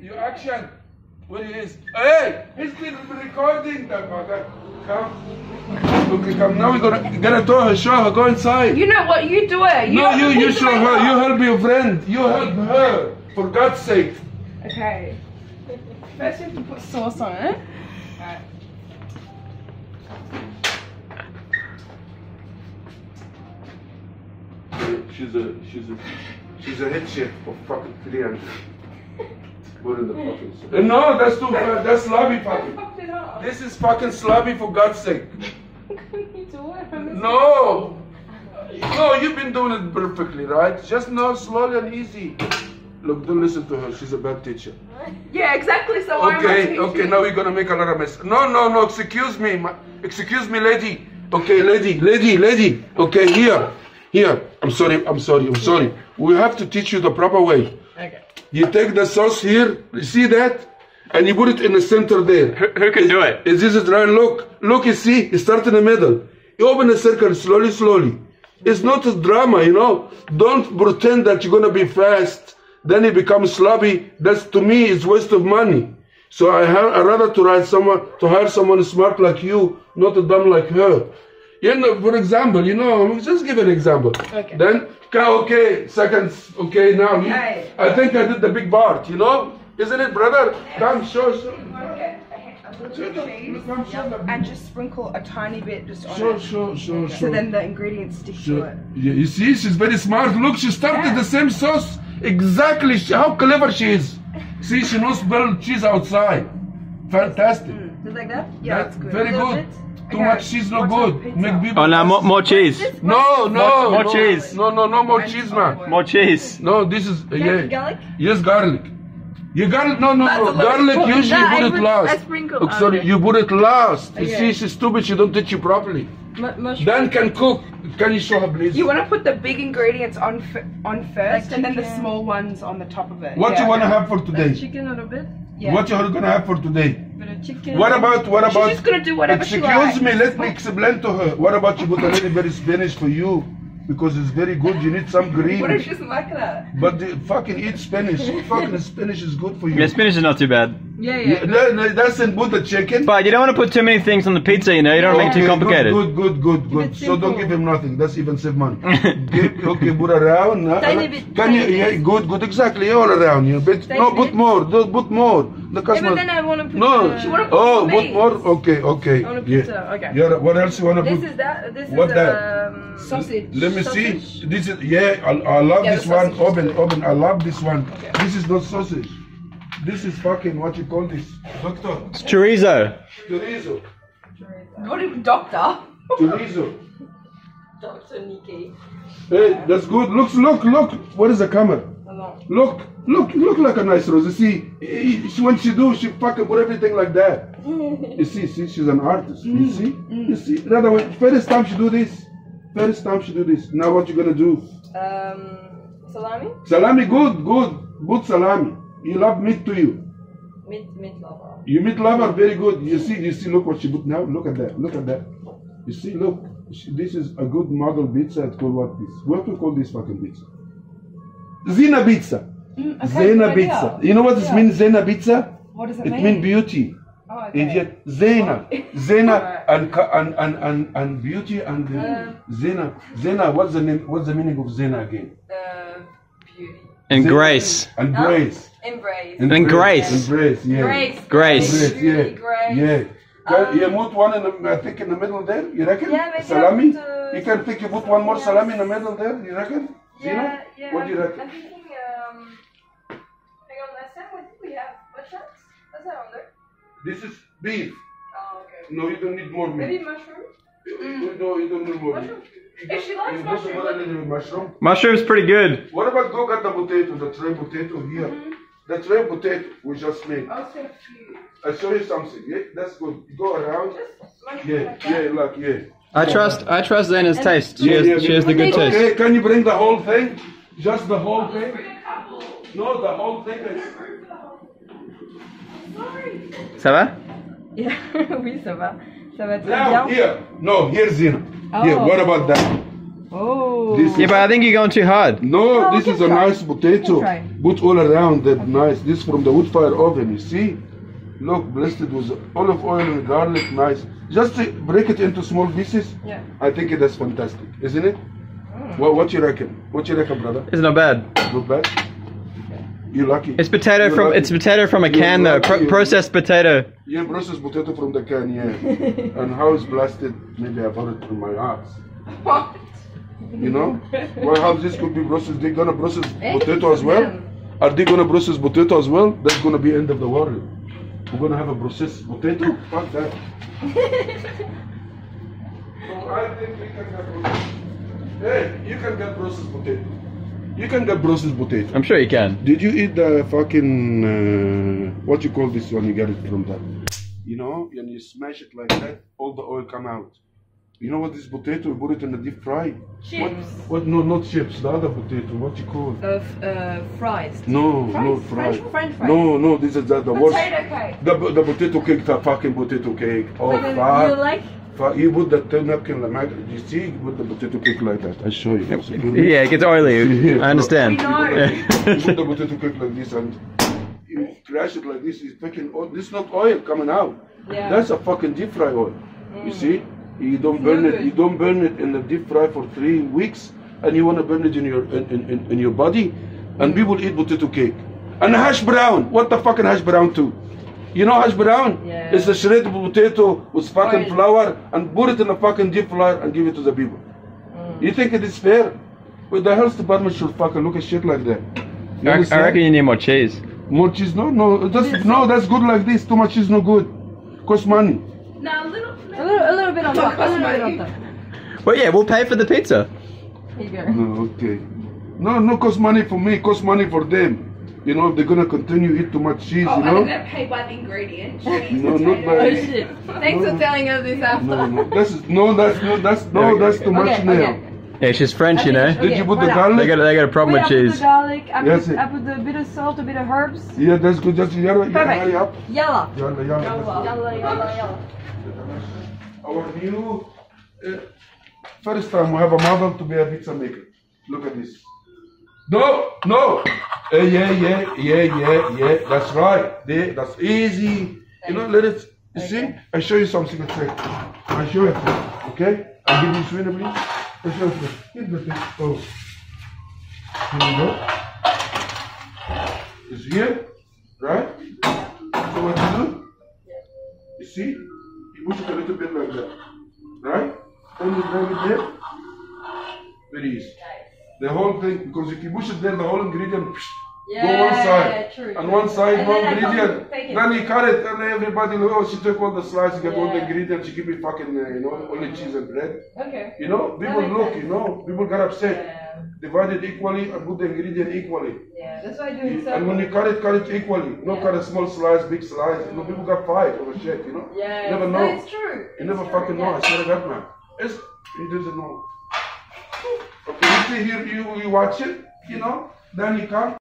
Your action. Where he is? Hey, he's been recording the fucker. Come. Okay, come. Now we're gonna gonna tell her, show her, go inside. You know what? You do it. You no, you you to show her. You help your friend. You help her. For God's sake. Okay. First, you have to put sauce on it. Alright. She's a she's a she's a head chef of fucking 300. What in the fucking? Uh, No, that's too far. That's sloppy fucking. Fucked it up. This is fucking sloppy for God's sake. you do it. No. No, you've been doing it perfectly, right? Just now, slowly and easy. Look, don't listen to her. She's a bad teacher. Yeah, exactly. So why am I Okay, teaching? okay, now we're gonna make a lot of mess. No, no, no, excuse me. ma- Excuse me, lady. Okay, lady, lady, lady. Okay, here. Here. I'm sorry, I'm sorry, I'm sorry. We have to teach you the proper way. Okay. You take the sauce here, you see that? And you put it in the center there. Who, who can do it? Is this is right? Look, look, you see, you start in the middle. You open a circle slowly, slowly. It's not a drama, you know. Don't pretend that you're gonna be fast. Then you become sloppy. That's to me is waste of money. So I ha- I rather to hire someone to hire someone smart like you, not a dumb like her. You know, for example, you know, just give an example. Okay. Then okay, okay, seconds. Okay, now you, Okay. I think I did the big part. You know, isn't it, brother? Come, show, show. Okay. A little Sure, bit of cheese. And just sprinkle a tiny bit just on Sure, it. sure, sure, So sure. then the ingredients stick to Sure. it. Yeah, you see, she's very smart. Look, she started Yeah. the same sauce. Exactly. She, how clever she is. See, she knows build cheese outside. Fantastic. Mm. Just like that? Yeah, That's that's good. very good. bit. Too Okay, much cheese no watch good. Make people. Oh, now more, more cheese. No, no, More- more cheese. No, no, no more cheese, man. More cheese. No, this is uh, yeah. garlic? Yes, garlic. You garlic? No, no, no. Garlic. Well, Usually that you I put it last. I sprinkle Oh, sorry, it. you put it last. You Okay. see, she's stupid. She don't teach you properly. Mushroom. Dan can cook. Can you show her, please? You want to put the big ingredients on f- on first, Like and then the small ones on the top of it. What Yeah, you want to have for today? Chicken a little bit. Yeah. What you are gonna have for today? Bit of chicken. What about what She's about? just gonna do whatever she Excuse likes. me, let me explain to her. What about you put a little bit of spinach for you? Because it's very good. You need some green. What if she doesn't like that? But the, fucking eat spinach. fucking spinach is good for you. Yeah, spinach is not too bad. Yeah, Yeah, yeah. no, no, that's in put the chicken. But you don't want to put too many things on the pizza, you know. You don't make it too complicated. Good, good, good, good. So don't give him nothing. That's even save money. Give- okay, put around. uh, Tiny uh, bit, Can you? tiny Yeah, good, good. Exactly, all around. You bit. Tiny No, put more. Do, put more. The Yeah, customer. but then I want to put. no. uh, She put oh, more put more. meat. Okay, okay. On a yeah. pizza, okay. Yeah. What else you wanna put? This is that. This What is that? um, Sausage. Let me sausage. see. This is yeah. I, I love Yeah, this one. sausage is Open, open. I love this one. Okay. This is not sausage. This is fucking what you call this, doctor. It's chorizo. Chorizo. Not even doctor. Chorizo. Dr. Nikki. Hey, that's good. Look, look, look. What is the camera? Hello. Look, look, look like a nice rose. You see, she, when she do, she fucking put everything like that. You see, see, she's an artist. You see, you see. Rather, when first time she do this, first time she do this. Now what you gonna do? Um, salami. Salami, good, good, good salami. You love meat to you. Meat, meat lover. You meat lover, very good. You see, you see. Look what she put now. Look at that. Look at that. You see, look. She, this is a good model pizza. It's called what this? What we call this fucking pizza? Zena pizza. okay, Zena pizza. You know what this Yeah. means? Zena pizza. What does it, It mean? means beauty. Oh, okay. Idiot. Zena. Zena and, ca- and and and and beauty and uh, Zena. Zena. What's the name? What's the meaning of Zena again? Uh, beauty. And Zena grace. And Huh? grace. Embrace. And grace. And grace. Yeah. Grace. Grace. Grace, Beauty, yeah. grace. Yeah. Um, you put one in the, I think in the middle there, you reckon? Yeah, maybe salami? I'll put, you can think you put one more something salami in the middle there, you reckon? Yeah, Zena? yeah. What do you I'm- reckon? I'm thinking, um, hang on, last time what did we have? Mushrooms? What's that on there? This is beef. Oh, okay. No, you don't need more meat. Maybe mushrooms? You, no, you don't need more meat. Mushroom. You If she likes you mushroom, a mushroom. Mushroom's pretty good. What about go get the potato, the tray potato here? Mm-hmm. The tray potato we just made. I'll say a few. I'll show you something. Yeah, that's good. Go around. Just Yeah, like yeah, like yeah. I trust. I trust Zena's taste. She Yeah, has. yeah, She yeah. has the good taste. Okay, can you bring the whole thing? Just the whole thing? No, the whole thing. Ça va? Yeah, oui, ça va. Ça va très Now, bien. here. No, here's Zena. Here, Oh. what about that? Oh. This Yeah, but I think you're going too hard. No, Oh, this is a try. nice potato. We can try. Put all around that nice. This from the wood fire oven, you see? Look, blessed with olive oil and garlic, nice. Just to break it into small pieces. Yeah. I think it is fantastic, isn't it? What, what you reckon? What you reckon, brother? It's not bad. Not bad? You're lucky? It's potato You're from lucky. it's potato from a You're can though. Pro- processed potato. Yeah, processed potato from the can, yeah. and how it's blasted, maybe I've heard it from my ass. What? You know? Well, how this could be processed? They're gonna process Eggs potato as well? Are they gonna process potato as well? That's gonna be end of the world. We're gonna have a processed potato? Fuck that. so I think we can get processed. Hey, you can get processed potato. You can get processed potato. I'm sure you can. Did you eat the fucking uh, what you call this one? You get it from that. You know, and you smash it like that, all the oil come out. You know what this potato? You put it in the deep fry. Chips. What? No, not chips. The other potato. What you call? it? Of uh, fries. No, Fries? no French- French fries. No, no. This is the, the worst. Potato cake. The, the potato cake, the fucking potato cake. Oh, Like, you like? Fuck, You put the ten napkin like that. You see, you put the potato cake like that. I show you. Yeah, it gets oily. I understand. We know. you put the potato cake like this and you crash it like this. It's fucking oil. This is not oil coming out. Yeah. That's a fucking deep fry oil. You see, you don't burn it. You don't burn it in the deep fry for three weeks, and you want to burn it in your in, in, in, in your body. And people eat potato cake and hash brown. What the fucking hash brown too? You know hash brown? Yeah. It's a shredded potato with fucking Oil. flour and put it in a fucking deep fryer and give it to the people. Mm. You think it is fair? Well, the health department should fucking look at shit like that. You I, I understand? reckon you need more cheese. More cheese? No, no. That's, no, that's good like this. Too much is no good. Cost money. Now, little. A little, bit on top. A little bit on top. Well, yeah, we'll pay for the pizza. Here you go. No, okay. No, no cost money for me. Cost money for them. You know, if they're gonna continue eat too much cheese, Oh, you I know. didn't pay by the ingredient. Cheese, No, not by- Oh shit. Thanks for telling us this after. No, no. That's no. That's no. That's no. Okay, That's too much Okay, now. Yeah, she's French, you know. Did you put the voilà. garlic? They got they got a problem Wait, with I put cheese. the garlic, I Yes, put, it- I put a bit of salt, a bit of herbs. Yeah, that's good. Just yalla, yalla, Perfect. hurry up. Yalla. Yalla, yalla. Yalla, yalla, yalla. Our new uh, first time we have a model to be a pizza maker. Look at this. No, no. Uh, yeah, yeah, yeah, yeah, yeah. That's right. There, that's easy. You know, let it. You see, I show you something. Trick. I show it. Okay. I give you swing, please. I show you. Hit the thing. Oh. Here we go. It's here, whole thing, because if you push it there, the whole ingredient psh, go one side. true. And one side, And one then ingredient. Then you cut it, and everybody, oh, she took all the slices, get all the Yeah. ingredients, she give me fucking, uh, you know, only cheese and bread. Okay. You know, people look, sense. you know, people get upset. Yeah. Divide it equally and put the ingredient equally. Yeah, that's why I do it And when you cut it, cut it equally. Not Yeah. cut a small slice, big slice. You know, people got fight over shit, you know? Yeah, You never no, know. it's true. You never true, fucking yeah. know. I swear to God, man. It's, he doesn't know. Okay, you you, you watch it, you know, then you come.